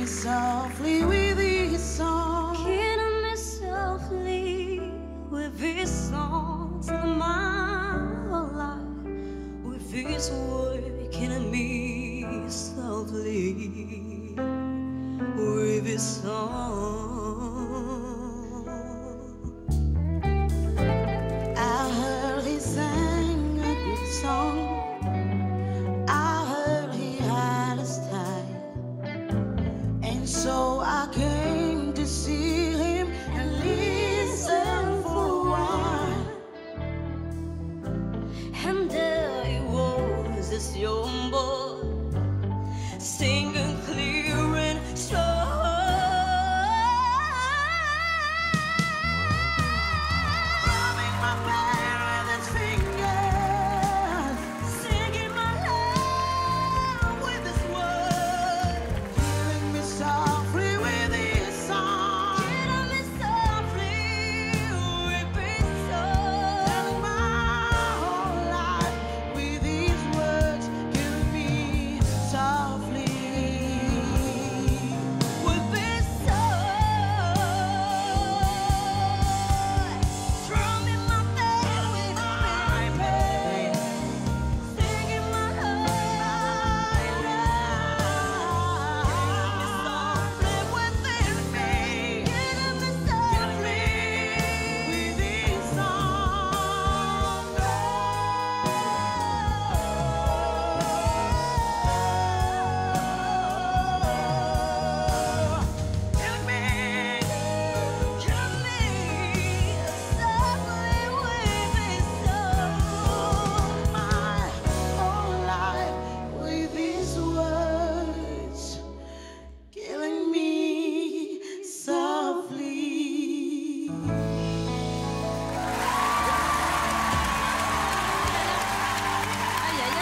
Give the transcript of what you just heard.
me softly with his song. Kidding me softly with his songs in my life. With his word, killing me softly with his song. So I came to see him and listen for a while. And there he was, this young boy, singing